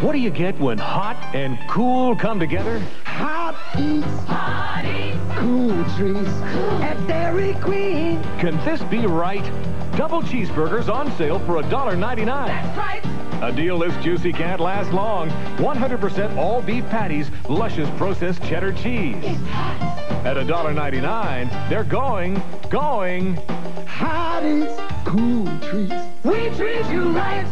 What do you get when hot and cool come together? Hot eats, hot eats, cool treats at Dairy Queen. Can this be right? Double cheeseburgers on sale for $1.99. That's right. A deal this juicy can't last long. 100% all beef patties, luscious processed cheddar cheese. It's hot. At $1.99, they're going, going. Hot eats, cool treats. We treat you right.